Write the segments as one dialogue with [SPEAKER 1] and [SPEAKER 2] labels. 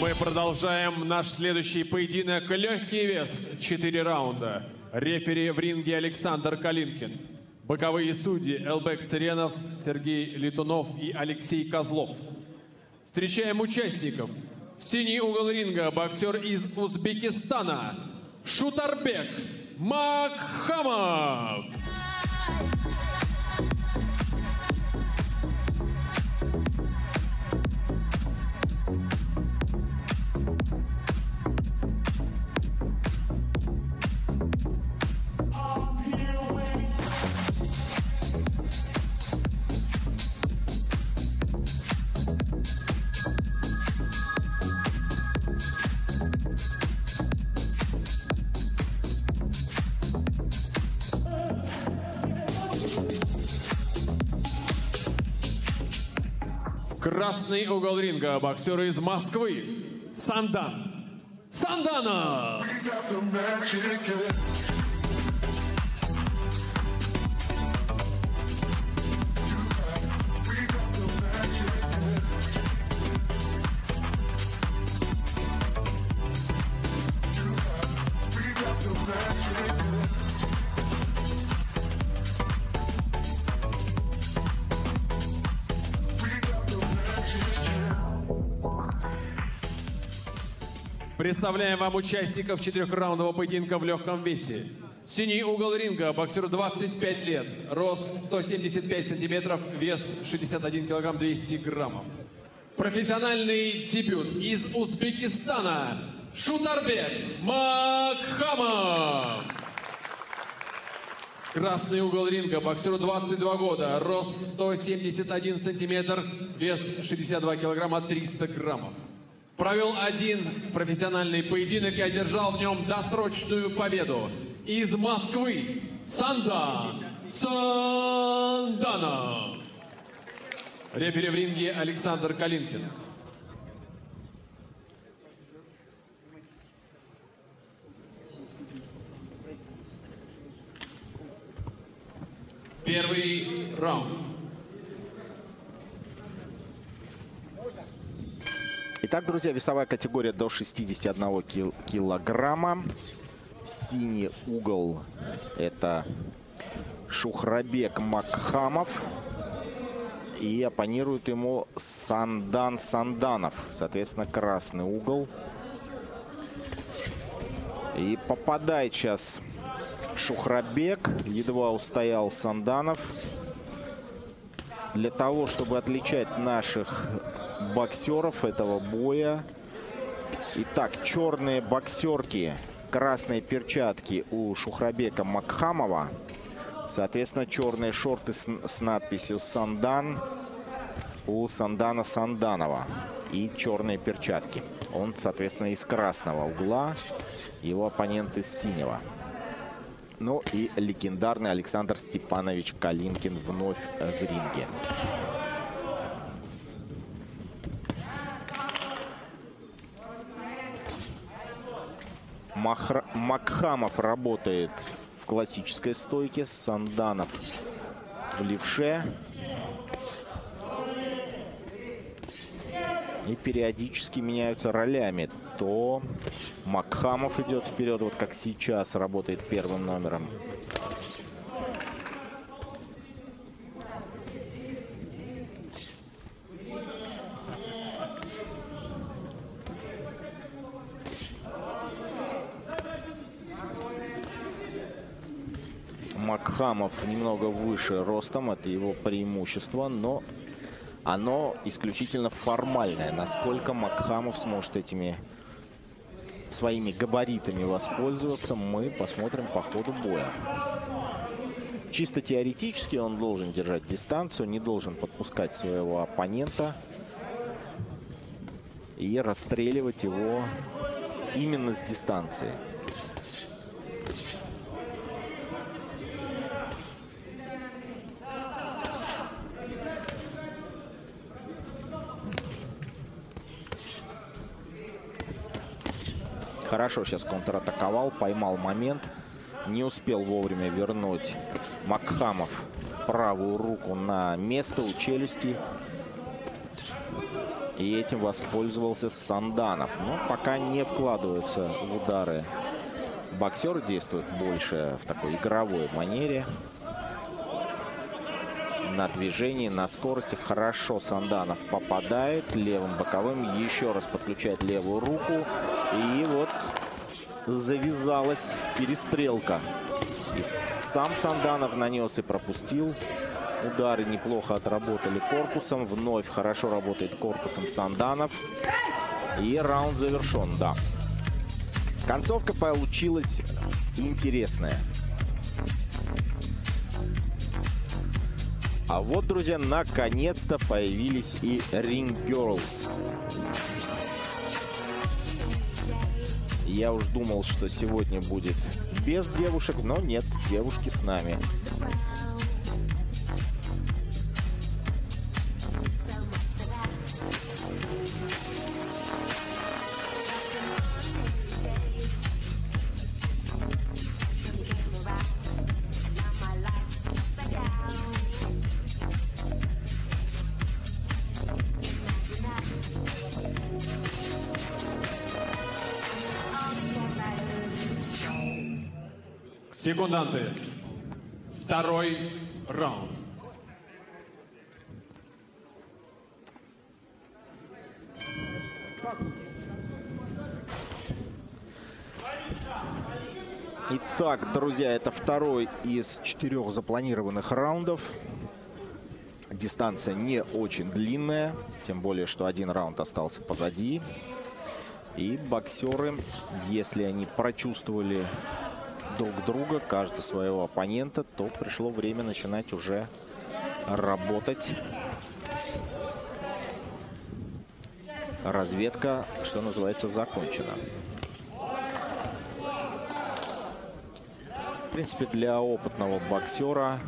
[SPEAKER 1] Мы продолжаем наш следующий поединок. Легкий вес. Четыре раунда. Рефери в ринге Александр Калинкин. Боковые судьи Элбек Церенов, Сергей Летунов и Алексей Козлов. Встречаем участников. В синий угол ринга боксер из Узбекистана Шутарбек Макхамов. Красный угол ринга. Боксеры из Москвы. Сандан. Сандана! Представляем вам участников четырехраундового поединка в легком весе. Синий угол ринга, боксеру 25 лет, рост 175 сантиметров, вес 61 килограмм 200 граммов. Профессиональный дебют из Узбекистана Шутарбек Макхамов. Красный угол ринга, боксеру 22 года, рост 171 сантиметр, вес 62 килограмма 300 граммов. Провел один профессиональный поединок и одержал в нем досрочную победу. Из Москвы Санда Сандана. Рефери в ринге Александр Калинкин. Первый раунд.
[SPEAKER 2] Итак, друзья, весовая категория до 61 кил килограмма. Синий угол – это Шухрабек Макхамов. И оппонирует ему Сандан Санданов. Соответственно, красный угол. И попадает сейчас Шухрабек. Едва устоял Санданов. Для того, чтобы отличать наших боксеров этого боя. Итак, черные боксерки, красные перчатки у Шухрабека Макхамова. Соответственно, черные шорты с, с надписью «Сандан» у Сандана Санданова. И черные перчатки. Он, соответственно, из красного угла, его оппонент из синего. Ну и легендарный Александр Степанович Калинкин вновь в ринге. Махра... Макхамов работает в классической стойке. Санданов в левше. И периодически меняются ролями. То Макхамов идет вперед, вот как сейчас работает первым номером. Макхамов немного выше ростом, это его преимущество, но оно исключительно формальное. Насколько Макхамов сможет этими своими габаритами воспользоваться, мы посмотрим по ходу боя. Чисто теоретически он должен держать дистанцию, не должен подпускать своего оппонента и расстреливать его именно с дистанции. Хорошо сейчас контратаковал, поймал момент. Не успел вовремя вернуть Макхамов правую руку на место у челюсти. И этим воспользовался Санданов. Но пока не вкладываются в удары. Боксер действует больше в такой игровой манере. На движении, на скорости. Хорошо Санданов попадает левым боковым. Еще раз подключает левую руку. И вот завязалась перестрелка. И сам Санданов нанес и пропустил. Удары неплохо отработали корпусом. Вновь хорошо работает корпусом Санданов. И раунд завершен, да. Концовка получилась интересная. А вот, друзья, наконец-то появились и Ring Girls. Я уж думал, что сегодня будет без девушек, но нет, девушки с нами.
[SPEAKER 1] Секунданты. Второй раунд.
[SPEAKER 2] Итак, друзья, это второй из четырех запланированных раундов. Дистанция не очень длинная, тем более, что один раунд остался позади. И боксеры, если они прочувствовали друг друга, каждый своего оппонента, то пришло время начинать уже работать. Разведка, что называется, закончена. В принципе, для опытного боксера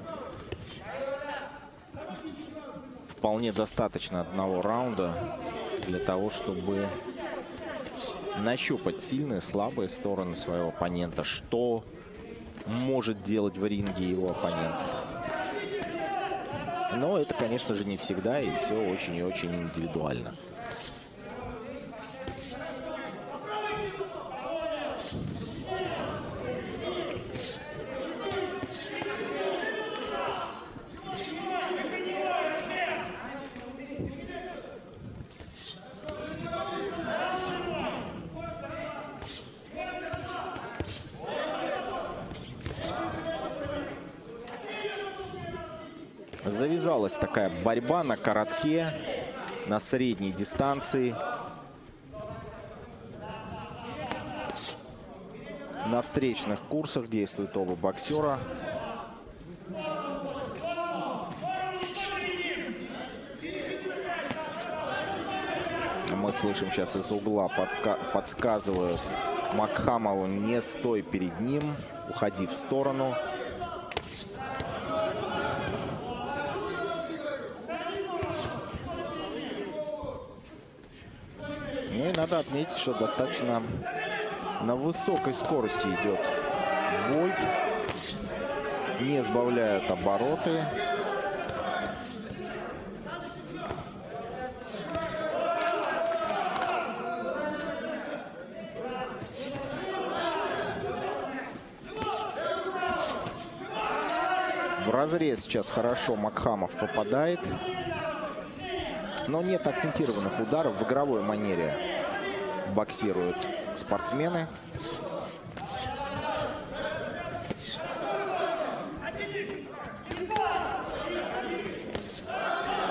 [SPEAKER 2] вполне достаточно одного раунда для того, чтобы нащупать сильные, слабые стороны своего оппонента. Что может делать в ринге его оппонент. Но это, конечно же, не всегда, и все очень и очень индивидуально. Завязалась такая борьба на коротке, на средней дистанции. На встречных курсах действуют оба боксера. Мы слышим сейчас из угла, подсказывают Макхамову, не стой перед ним, уходи в сторону. Надо отметить, что достаточно на высокой скорости идет бой. Не сбавляют обороты. В разрез сейчас хорошо Макхамов попадает. Но нет акцентированных ударов в игровой манере боксируют спортсмены.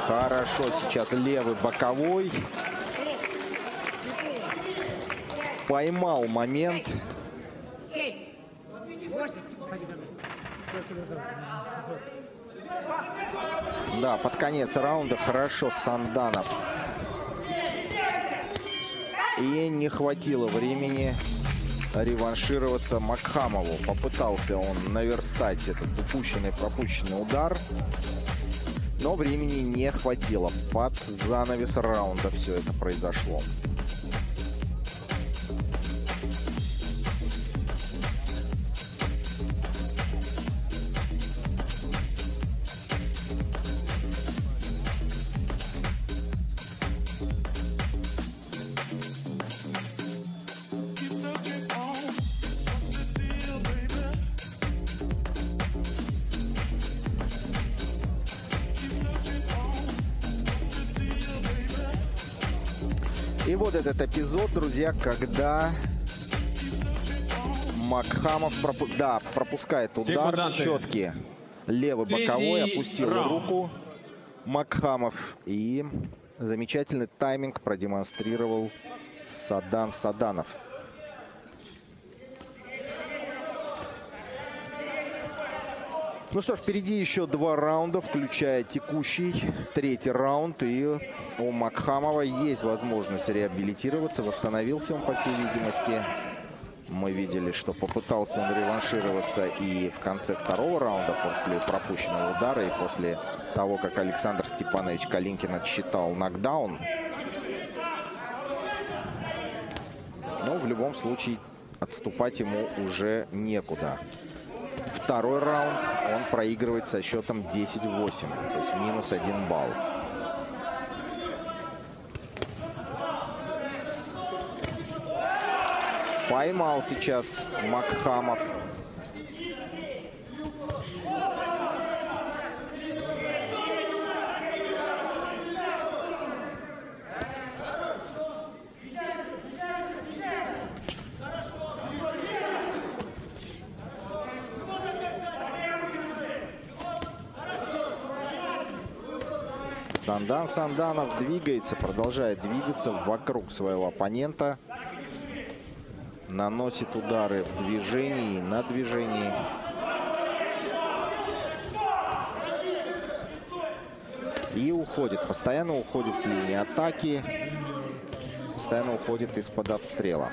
[SPEAKER 2] Хорошо сейчас левый боковой. Поймал момент. Да, под конец раунда хорошо Санданов и не хватило времени реваншироваться Макхамову. Попытался он наверстать этот упущенный, пропущенный удар. Но времени не хватило. Под занавес раунда все это произошло. И вот этот эпизод, друзья, когда Макхамов пропу да, пропускает удар
[SPEAKER 1] Секунданты.
[SPEAKER 2] четкий. Левый
[SPEAKER 1] Третий
[SPEAKER 2] боковой опустил
[SPEAKER 1] раунд.
[SPEAKER 2] руку Макхамов. И замечательный тайминг продемонстрировал Садан Саданов. Ну что ж, впереди еще два раунда, включая текущий третий раунд. И у Макхамова есть возможность реабилитироваться. Восстановился он, по всей видимости. Мы видели, что попытался он реваншироваться и в конце второго раунда после пропущенного удара и после того, как Александр Степанович Калинкин отсчитал нокдаун. Но в любом случае отступать ему уже некуда. Второй раунд он проигрывает со счетом 10-8, то есть минус один балл. Поймал сейчас Макхамов. Сандан Санданов двигается, продолжает двигаться вокруг своего оппонента. Наносит удары в движении, на движении. И уходит, постоянно уходит с линии атаки. Постоянно уходит из-под обстрела.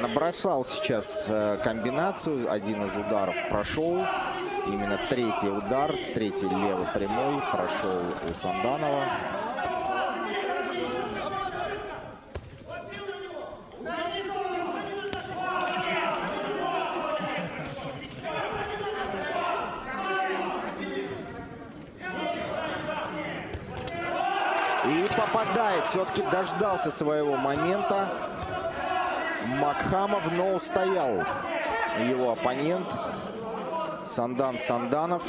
[SPEAKER 2] Набросал сейчас э, комбинацию. Один из ударов прошел. Именно третий удар, третий левый прямой прошел у Санданова. И попадает. Все-таки дождался своего момента. Макхамов, но устоял его оппонент. Сандан Санданов.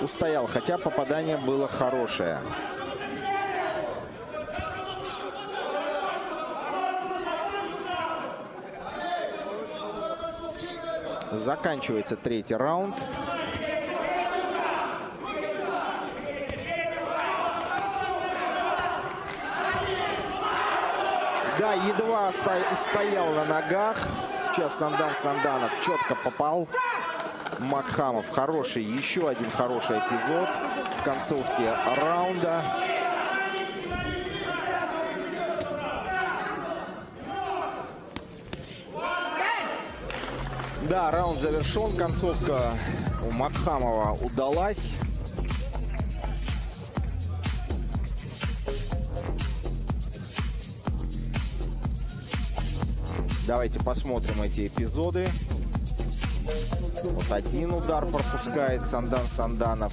[SPEAKER 2] Устоял, хотя попадание было хорошее. Заканчивается третий раунд. Едва устоял на ногах. Сейчас Сандан Санданов четко попал. Макхамов хороший, еще один хороший эпизод в концовке раунда. Да, раунд завершен. Концовка у Макхамова удалась. Давайте посмотрим эти эпизоды. Вот один удар пропускает Сандан Санданов.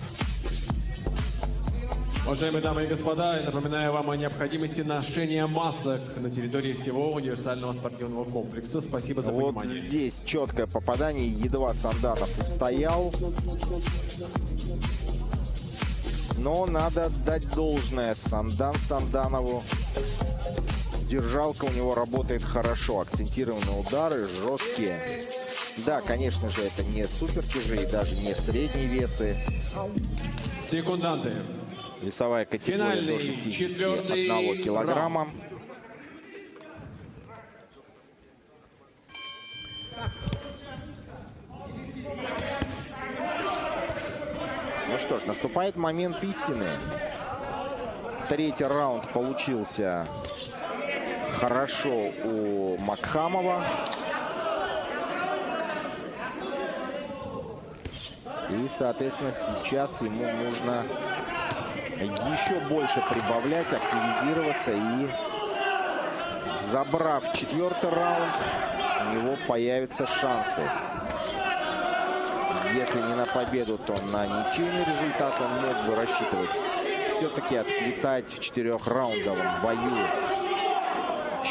[SPEAKER 1] Уважаемые дамы и господа, я напоминаю вам о необходимости ношения масок на территории всего универсального спортивного комплекса. Спасибо за
[SPEAKER 2] Вот
[SPEAKER 1] понимание.
[SPEAKER 2] здесь четкое попадание. Едва Санданов устоял. Но надо дать должное Сандан Санданову. Держалка у него работает хорошо. Акцентированные удары, жесткие. Да, конечно же, это не супер тяжелые, даже не средние весы.
[SPEAKER 1] Секунданты.
[SPEAKER 2] Весовая категория
[SPEAKER 1] Финальный
[SPEAKER 2] до 61
[SPEAKER 1] четвертый
[SPEAKER 2] килограмма. Ну что ж, наступает момент истины. Третий раунд получился хорошо у Макхамова. И, соответственно, сейчас ему нужно еще больше прибавлять, активизироваться и забрав четвертый раунд, у него появятся шансы. Если не на победу, то на ничейный результат он мог бы рассчитывать. Все-таки отквитать в четырехраундовом бою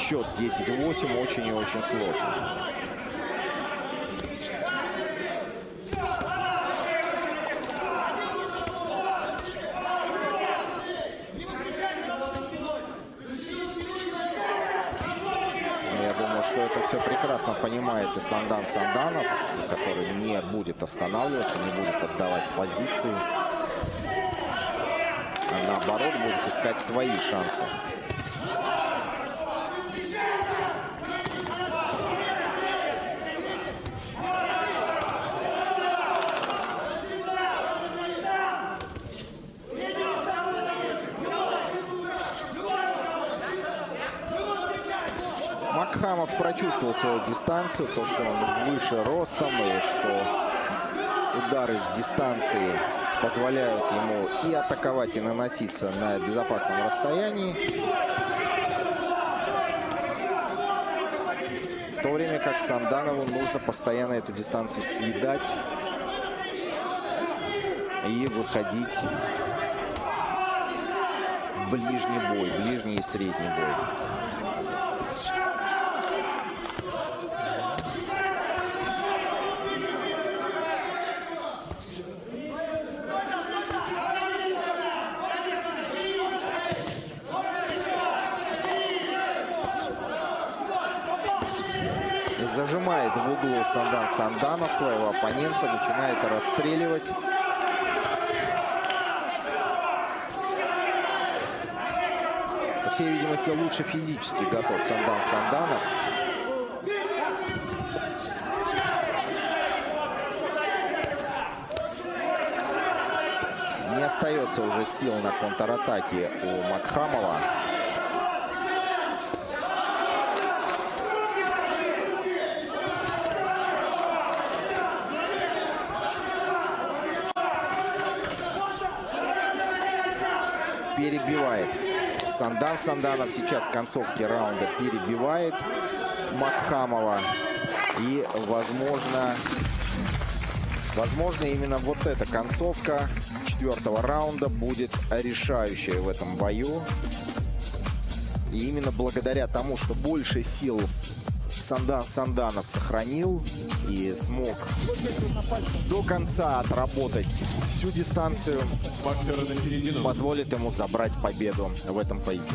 [SPEAKER 2] счет 10-8 очень и очень сложно. все прекрасно понимает и Сандан Санданов, который не будет останавливаться, не будет отдавать позиции. А наоборот, будет искать свои шансы. Макхамов прочувствовал свою дистанцию, то, что он выше ростом и что удары с дистанции позволяют ему и атаковать, и наноситься на безопасном расстоянии. В то время как Санданову нужно постоянно эту дистанцию съедать и выходить в ближний бой, ближний и средний бой. Зажимает в углу Сандан Санданов своего оппонента, начинает расстреливать. По всей видимости, лучше физически готов Сандан Санданов. Не остается уже сил на контратаке у Макхамова. Перебивает. Сандан Санданов сейчас в концовке раунда перебивает Макхамова. И, возможно, возможно, именно вот эта концовка четвертого раунда будет решающая в этом бою. И именно благодаря тому, что больше сил Сандан Санданов сохранил и смог до конца отработать всю дистанцию, позволит ему забрать победу в этом поединке.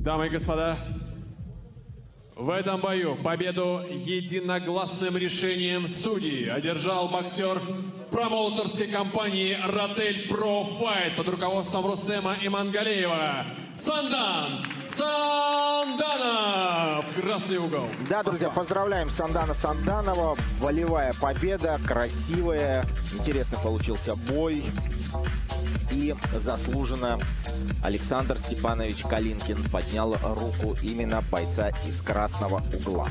[SPEAKER 1] Дамы и господа, в этом бою победу единогласным решением судей одержал боксер промоутерской компании «Ротель Про Файт» под руководством Рустема Имангалеева. Сандан Санданов! Красный угол.
[SPEAKER 2] Да, друзья, поздравляем Сандана Санданова. Волевая победа, красивая. Интересный получился бой. И заслуженно Александр Степанович Калинкин поднял руку именно бойца из красного угла.